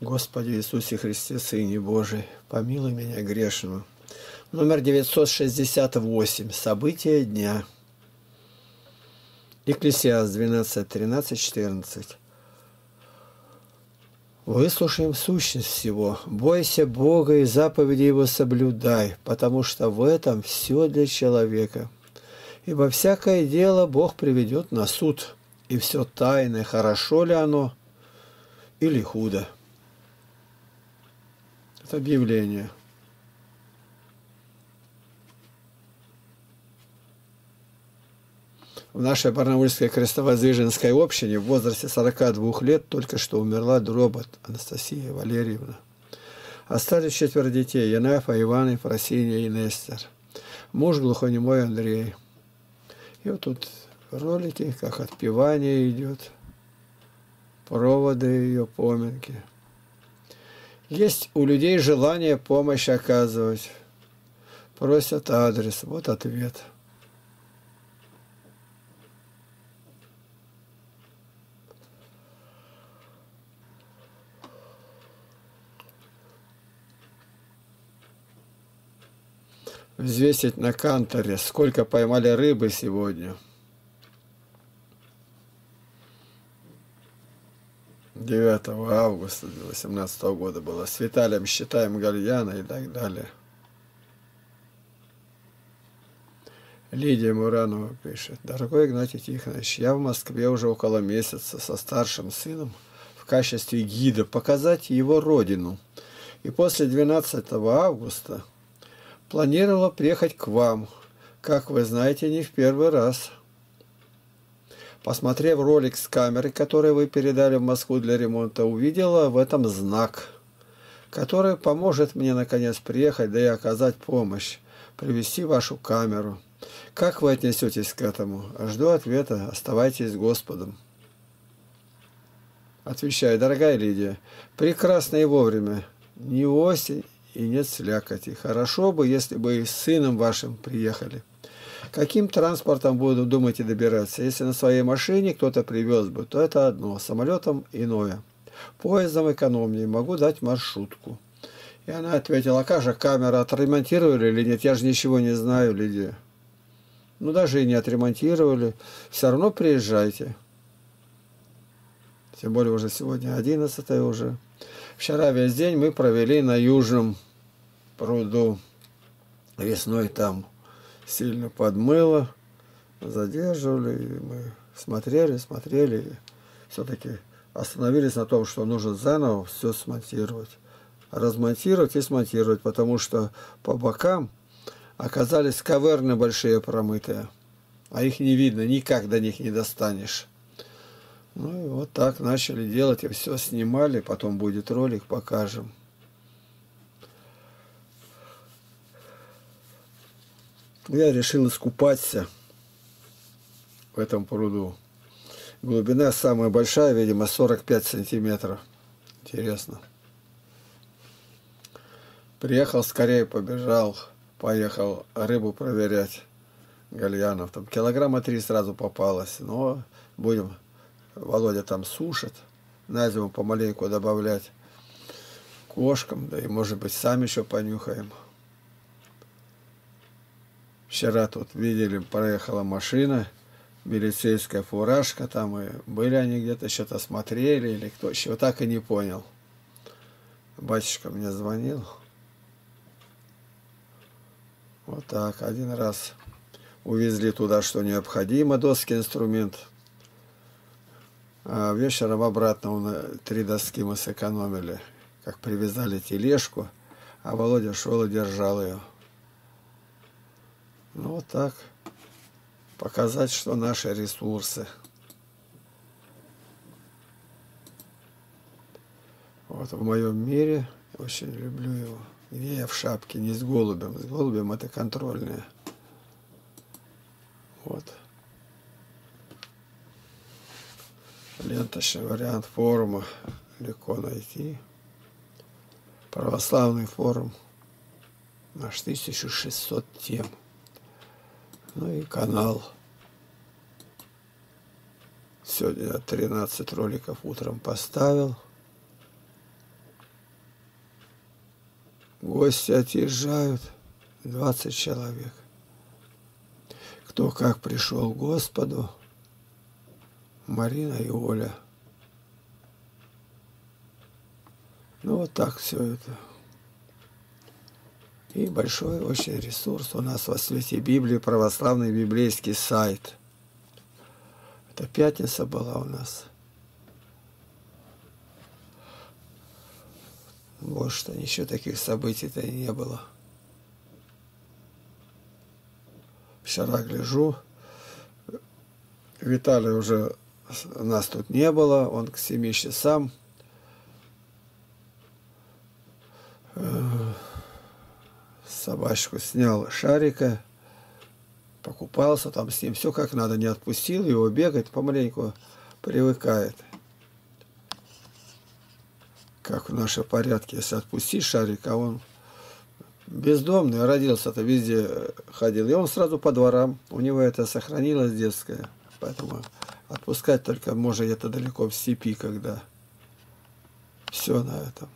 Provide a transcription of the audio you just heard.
Господи Иисусе Христе, Сыне Божий, помилуй меня грешного. Номер 968. События дня. Екклесиас 12, 13, 14. Выслушаем сущность всего. Бойся Бога и заповеди Его соблюдай, потому что в этом все для человека. Ибо всякое дело Бог приведет на суд, и все тайное, хорошо ли оно или худо. Это объявление. В нашей Барнаульской крестовоздвиженской общине в возрасте 42 лет только что умерла дробот Анастасия Валерьевна. Остались четверо детей – Янафа, Иван, Ефросинья и Нестер. Муж глухонемой Андрей. И вот тут ролики, как отпевание идет, проводы ее поминки. Есть у людей желание помощь оказывать. Просят адрес. Вот ответ – взвесить на канторе, сколько поймали рыбы сегодня. 9 августа 2018 года было. С Виталием считаем гальяна и так далее. Лидия Муранова пишет. Дорогой Игнатий Тихонович, я в Москве уже около месяца со старшим сыном в качестве гида показать его родину. И после 12 августа Планировала приехать к вам, как вы знаете, не в первый раз. Посмотрев ролик с камеры, который вы передали в Москву для ремонта, увидела в этом знак, который поможет мне наконец приехать, да и оказать помощь, привести вашу камеру. Как вы отнесетесь к этому? Жду ответа. Оставайтесь с Господом. Отвечаю, дорогая Лидия, прекрасно и вовремя. Не осень, и нет слякоти. Хорошо бы, если бы и с сыном вашим приехали. Каким транспортом буду, думаете, добираться? Если на своей машине кто-то привез бы, то это одно, самолетом иное. Поездом экономнее, могу дать маршрутку. И она ответила, а как же камера, отремонтировали или нет? Я же ничего не знаю, Лидия. Ну, даже и не отремонтировали. Все равно приезжайте. Тем более уже сегодня 11 уже. Вчера весь день мы провели на Южном пруду. Весной там сильно подмыло, задерживали, и мы смотрели, смотрели, и все-таки остановились на том, что нужно заново все смонтировать. Размонтировать и смонтировать, потому что по бокам оказались каверны большие промытые, а их не видно, никак до них не достанешь. Ну и вот так начали делать, и все снимали, потом будет ролик, покажем. Я решил искупаться в этом пруду. Глубина самая большая, видимо, 45 сантиметров. Интересно. Приехал, скорее побежал, поехал рыбу проверять. Гальянов. Там килограмма три сразу попалось. Но будем Володя там сушит, на зиму помаленьку добавлять кошкам, да и может быть сами еще понюхаем. Вчера тут видели, проехала машина, милицейская фуражка, там и были они где-то, что-то смотрели или кто, еще так и не понял. Батюшка мне звонил. Вот так, один раз увезли туда, что необходимо, доски, инструмент – а вечером обратно он, три доски мы сэкономили, как привязали тележку, а Володя шел и держал ее. Ну вот так. Показать, что наши ресурсы. Вот в моем мире очень люблю его. Где я в шапке, не с голубем. С голубем это контрольное. Вот. ленточный вариант форума легко найти. Православный форум. Наш 1600 тем. Ну и канал. Сегодня 13 роликов утром поставил. Гости отъезжают, 20 человек. Кто как пришел к Господу, Марина и Оля. Ну вот так все это. И большой очень ресурс у нас во свете Библии, православный библейский сайт. Это пятница была у нас. Больше-то ничего таких событий-то и не было. Вчера гляжу, Виталий уже нас тут не было, он к семи часам собачку снял шарика, покупался там с ним, все как надо, не отпустил его, бегать помаленьку привыкает. Как в нашей порядке, если отпустить шарик, а он бездомный, родился-то везде ходил, и он сразу по дворам, у него это сохранилось детское, поэтому отпускать только можно где-то далеко в степи, когда все на этом.